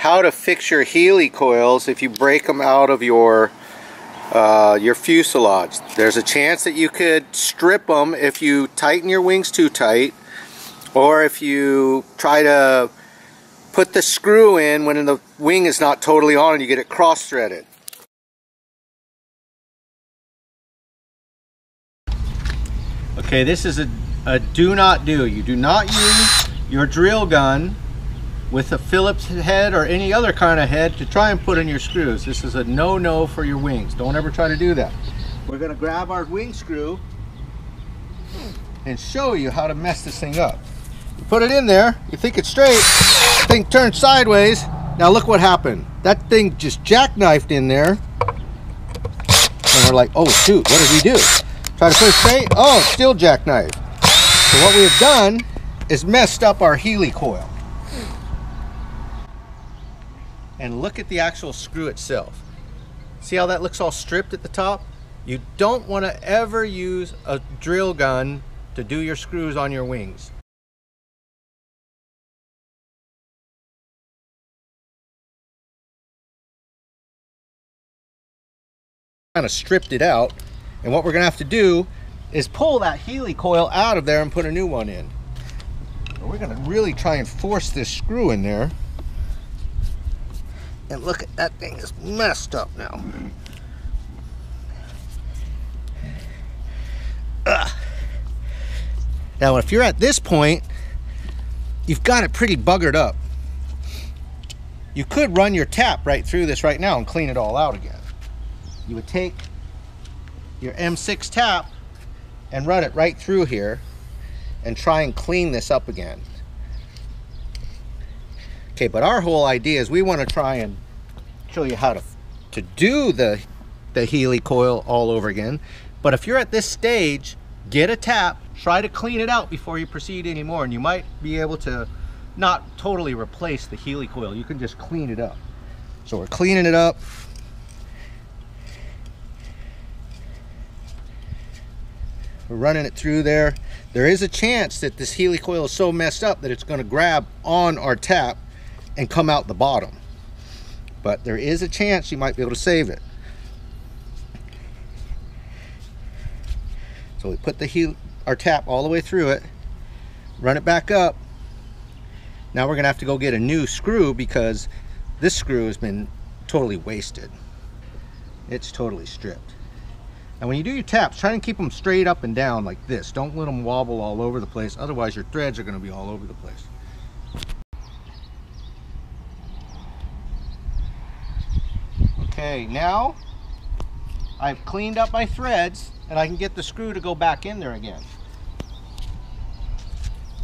how to fix your helicoils if you break them out of your uh, your fuselage. There's a chance that you could strip them if you tighten your wings too tight or if you try to put the screw in when the wing is not totally on and you get it cross threaded. Okay, this is a, a do not do. You do not use your drill gun with a Phillips head or any other kind of head to try and put in your screws. This is a no-no for your wings. Don't ever try to do that. We're to grab our wing screw and show you how to mess this thing up. You put it in there, you think it's straight, thing turns sideways. Now look what happened. That thing just jackknifed in there. And we're like, oh shoot, what did we do? Try to put it straight, oh, still jackknife. So what we have done is messed up our helicoil and look at the actual screw itself. See how that looks all stripped at the top? You don't want to ever use a drill gun to do your screws on your wings. Kind of stripped it out and what we're going to have to do is pull that helicoil out of there and put a new one in. We're going to really try and force this screw in there. And look at that thing is messed up now. Ugh. Now, if you're at this point, you've got it pretty buggered up. You could run your tap right through this right now and clean it all out again. You would take your M6 tap and run it right through here and try and clean this up again. Okay, but our whole idea is we want to try and show you how to, to do the, the helicoil all over again. But if you're at this stage, get a tap, try to clean it out before you proceed anymore. And you might be able to not totally replace the helicoil. You can just clean it up. So we're cleaning it up. We're running it through there. There is a chance that this helicoil is so messed up that it's going to grab on our tap and come out the bottom. But there is a chance you might be able to save it. So we put the heat, our tap all the way through it, run it back up. Now we're gonna have to go get a new screw because this screw has been totally wasted. It's totally stripped. And when you do your taps, try and keep them straight up and down like this. Don't let them wobble all over the place. Otherwise your threads are gonna be all over the place. Okay, now I've cleaned up my threads and I can get the screw to go back in there again.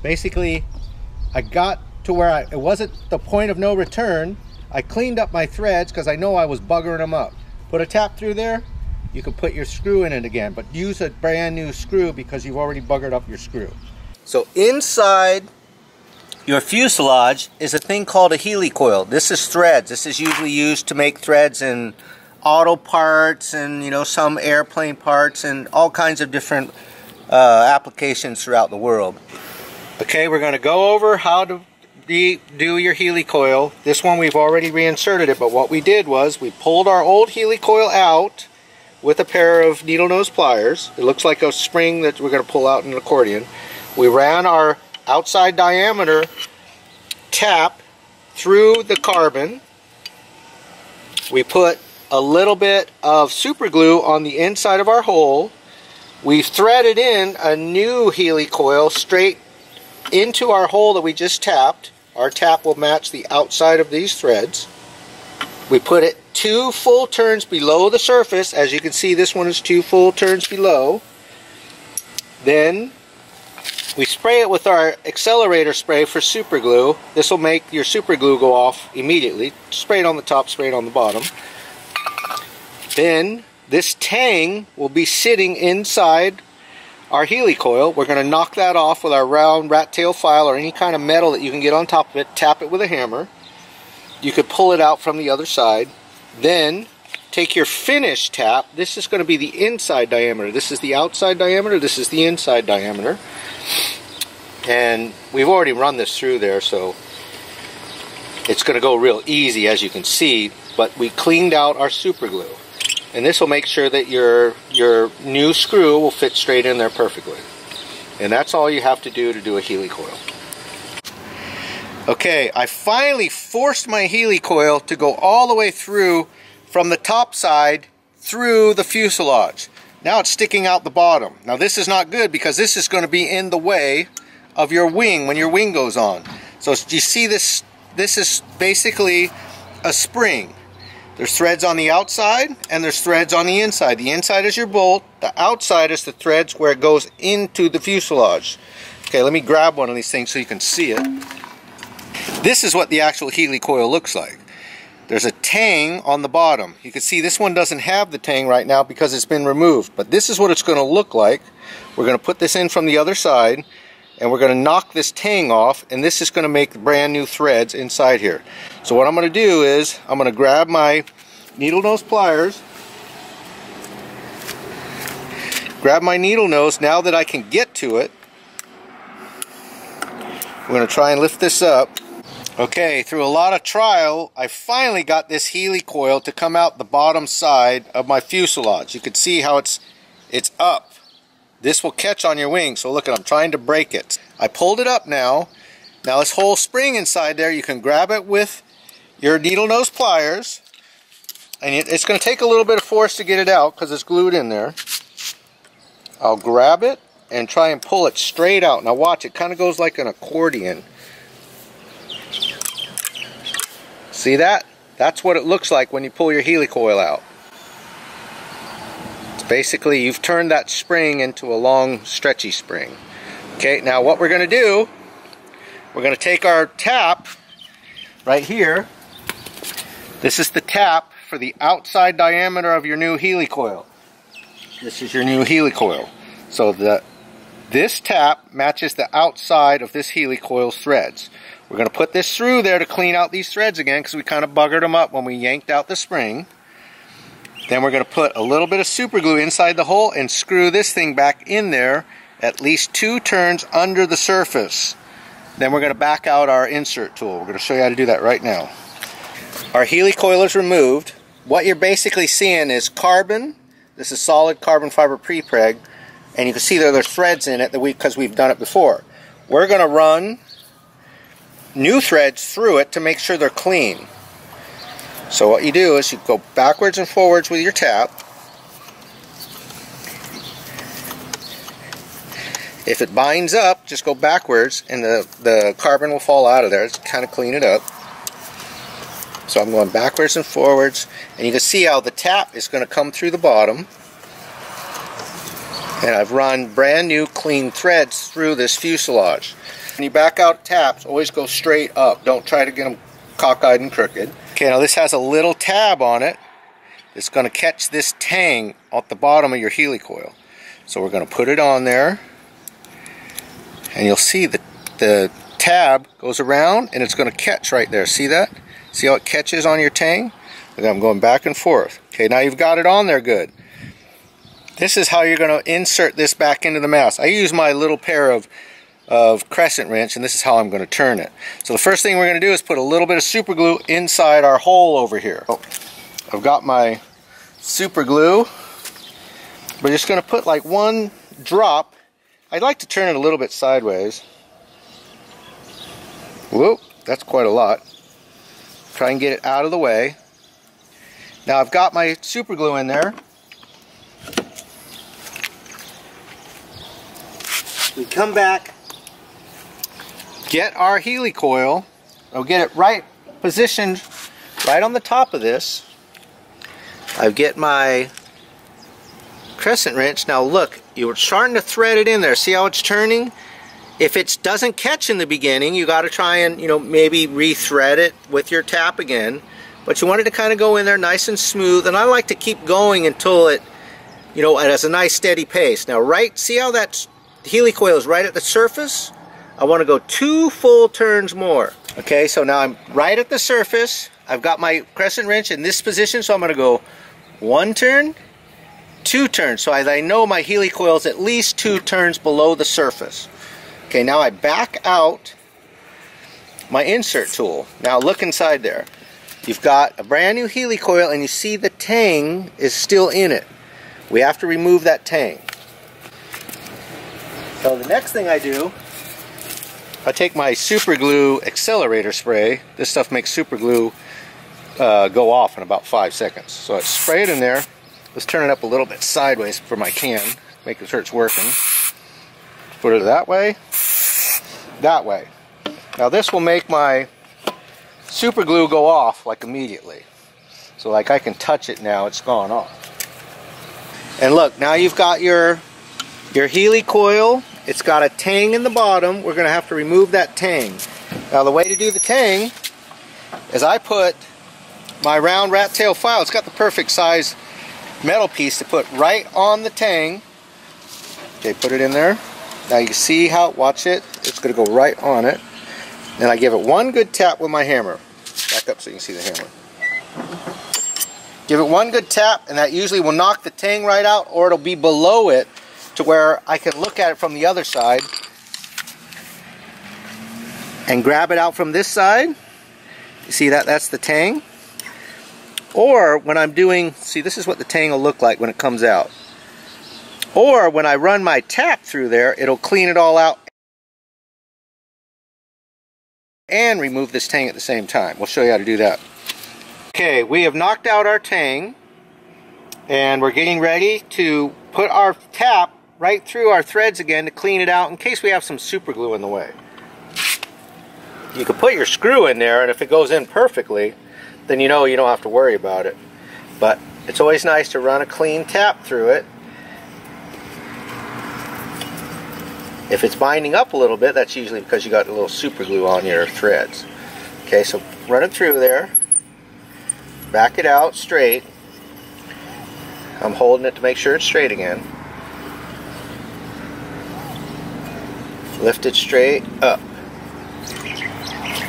Basically, I got to where I, it wasn't the point of no return. I cleaned up my threads because I know I was buggering them up. Put a tap through there, you can put your screw in it again, but use a brand new screw because you've already buggered up your screw. So inside your fuselage is a thing called a helicoil. This is threads. This is usually used to make threads in auto parts and you know some airplane parts and all kinds of different uh, applications throughout the world. Okay, we're going to go over how to do your helicoil. This one we've already reinserted it, but what we did was we pulled our old helicoil out with a pair of needle nose pliers. It looks like a spring that we're going to pull out in an accordion. We ran our outside diameter tap through the carbon. We put a little bit of super glue on the inside of our hole. We threaded in a new helicoil straight into our hole that we just tapped. Our tap will match the outside of these threads. We put it two full turns below the surface. As you can see, this one is two full turns below. Then we spray it with our accelerator spray for super glue. This will make your super glue go off immediately. Spray it on the top, spray it on the bottom. Then this tang will be sitting inside our helicoil. We're going to knock that off with our round rat tail file or any kind of metal that you can get on top of it. Tap it with a hammer. You could pull it out from the other side. Then take your finish tap. This is going to be the inside diameter. This is the outside diameter. This is the inside diameter. And we've already run this through there, so it's going to go real easy as you can see, but we cleaned out our super glue. And this will make sure that your, your new screw will fit straight in there perfectly. And that's all you have to do to do a helicoil. Okay, I finally forced my helicoil to go all the way through from the top side through the fuselage. Now it's sticking out the bottom. Now this is not good because this is going to be in the way of your wing when your wing goes on. So you see this, this is basically a spring. There's threads on the outside and there's threads on the inside. The inside is your bolt, the outside is the threads where it goes into the fuselage. Okay, let me grab one of these things so you can see it. This is what the actual Healy helicoil looks like. There's a tang on the bottom. You can see this one doesn't have the tang right now because it's been removed. But this is what it's going to look like. We're going to put this in from the other side and we're going to knock this tang off and this is going to make brand new threads inside here. So what I'm going to do is I'm going to grab my needle nose pliers grab my needle nose now that I can get to it I'm going to try and lift this up okay through a lot of trial I finally got this helicoil to come out the bottom side of my fuselage you can see how it's it's up this will catch on your wing. So look, at I'm trying to break it. I pulled it up now. Now this whole spring inside there, you can grab it with your needle nose pliers. And it's going to take a little bit of force to get it out because it's glued in there. I'll grab it and try and pull it straight out. Now watch, it kind of goes like an accordion. See that? That's what it looks like when you pull your helicoil out. Basically, you've turned that spring into a long, stretchy spring. Okay, now what we're going to do, we're going to take our tap right here. This is the tap for the outside diameter of your new helicoil. This is your new helicoil. So the this tap matches the outside of this helicoil's threads. We're going to put this through there to clean out these threads again because we kind of buggered them up when we yanked out the spring. Then we're going to put a little bit of super glue inside the hole and screw this thing back in there at least two turns under the surface. Then we're going to back out our insert tool. We're going to show you how to do that right now. Our helicoil is removed. What you're basically seeing is carbon. This is solid carbon fiber prepreg. And you can see there are threads in it that we because we've done it before. We're going to run new threads through it to make sure they're clean. So what you do is you go backwards and forwards with your tap. If it binds up, just go backwards and the, the carbon will fall out of there. Just kind of clean it up. So I'm going backwards and forwards and you can see how the tap is going to come through the bottom. And I've run brand new clean threads through this fuselage. When you back out taps, always go straight up. Don't try to get them cockeyed and crooked. Okay, now this has a little tab on it. It's going to catch this tang at the bottom of your helicoil. So we're going to put it on there. And you'll see that the tab goes around and it's going to catch right there. See that? See how it catches on your tang? And I'm going back and forth. Okay, now you've got it on there good. This is how you're going to insert this back into the mast. I use my little pair of of crescent wrench and this is how I'm going to turn it. So the first thing we're going to do is put a little bit of super glue inside our hole over here. Oh, I've got my super glue. We're just going to put like one drop. I'd like to turn it a little bit sideways. Whoop, that's quite a lot. Try and get it out of the way. Now I've got my super glue in there. We come back get our helicoil, I'll get it right positioned right on the top of this. I get my crescent wrench. Now look, you're starting to thread it in there. See how it's turning? If it doesn't catch in the beginning, you got to try and, you know, maybe rethread it with your tap again. But you want it to kind of go in there nice and smooth. And I like to keep going until it, you know, it has a nice steady pace. Now, right, see how that helicoil is right at the surface? I want to go two full turns more. Okay, so now I'm right at the surface. I've got my crescent wrench in this position, so I'm going to go one turn, two turns. So I know my helicoil is at least two turns below the surface. Okay, now I back out my insert tool. Now look inside there. You've got a brand new helicoil and you see the tang is still in it. We have to remove that tang. So the next thing I do, I take my super glue accelerator spray. This stuff makes super glue uh, go off in about five seconds. So I spray it in there. Let's turn it up a little bit sideways for my can, make sure it's working. Put it that way, that way. Now this will make my super glue go off like immediately. So like I can touch it now, it's gone off. And look, now you've got your your helicoil. It's got a tang in the bottom. We're going to have to remove that tang. Now the way to do the tang is I put my round rat tail file. It's got the perfect size metal piece to put right on the tang. Okay, put it in there. Now you see how, watch it, it's going to go right on it. Then I give it one good tap with my hammer. Back up so you can see the hammer. Give it one good tap and that usually will knock the tang right out or it'll be below it to where I can look at it from the other side and grab it out from this side. You see that? That's the tang. Or when I'm doing, see this is what the tang will look like when it comes out. Or when I run my tap through there, it'll clean it all out and remove this tang at the same time. We'll show you how to do that. Okay, we have knocked out our tang and we're getting ready to put our tap right through our threads again to clean it out in case we have some super glue in the way. You can put your screw in there and if it goes in perfectly, then you know you don't have to worry about it. But it's always nice to run a clean tap through it If it's binding up a little bit, that's usually because you got a little super glue on your threads. Okay, so run it through there. Back it out straight. I'm holding it to make sure it's straight again. Lift it straight up.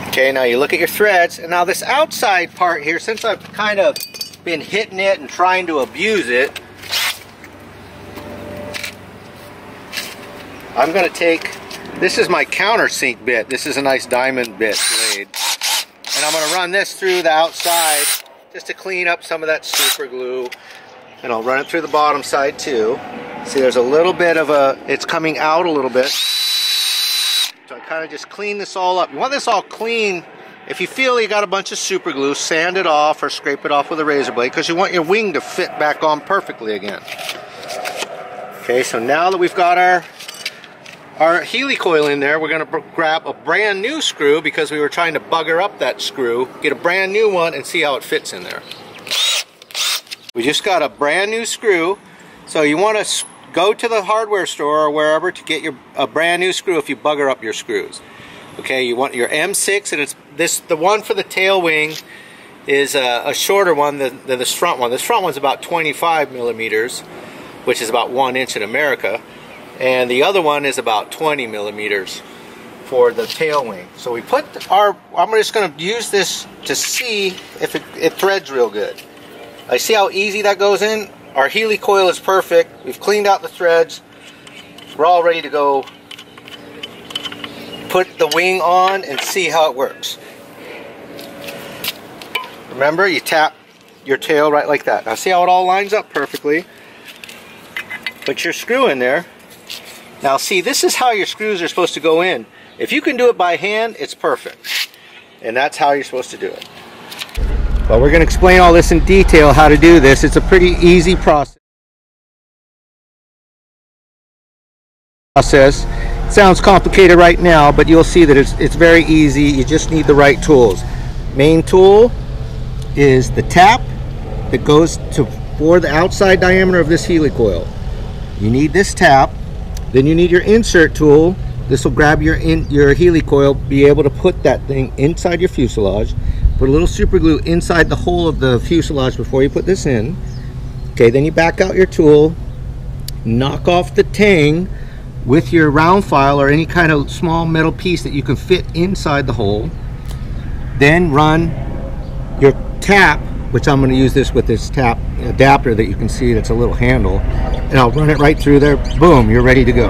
Okay, now you look at your threads, and now this outside part here, since I've kind of been hitting it and trying to abuse it, I'm going to take, this is my countersink bit. This is a nice diamond bit blade. And I'm going to run this through the outside just to clean up some of that super glue. And I'll run it through the bottom side too. See there's a little bit of a, it's coming out a little bit. So I kind of just clean this all up. You want this all clean. If you feel you got a bunch of super glue, sand it off or scrape it off with a razor blade because you want your wing to fit back on perfectly again. Okay, so now that we've got our our helicoil in there, we're going to grab a brand new screw because we were trying to bugger up that screw, get a brand new one and see how it fits in there. We just got a brand new screw, so you want to go to the hardware store or wherever to get your a brand new screw if you bugger up your screws. Okay, you want your M6 and it's this the one for the tail wing is a, a shorter one than, than this front one. This front one's about 25 millimeters, which is about one inch in America and the other one is about 20 millimeters for the tail wing. So we put our, I'm just going to use this to see if it, it threads real good. I see how easy that goes in. Our helicoil is perfect. We've cleaned out the threads. We're all ready to go put the wing on and see how it works. Remember, you tap your tail right like that. Now see how it all lines up perfectly. Put your screw in there now see, this is how your screws are supposed to go in. If you can do it by hand, it's perfect. And that's how you're supposed to do it. But we're going to explain all this in detail, how to do this. It's a pretty easy process. It sounds complicated right now, but you'll see that it's, it's very easy. You just need the right tools. Main tool is the tap that goes to for the outside diameter of this helicoil. You need this tap then you need your insert tool. This will grab your in your helicoil, be able to put that thing inside your fuselage. Put a little super glue inside the hole of the fuselage before you put this in. Okay, then you back out your tool, knock off the tang with your round file or any kind of small metal piece that you can fit inside the hole. Then run your tap, which I'm going to use this with this tap adapter that you can see that's a little handle and I'll run it right through there. Boom, you're ready to go.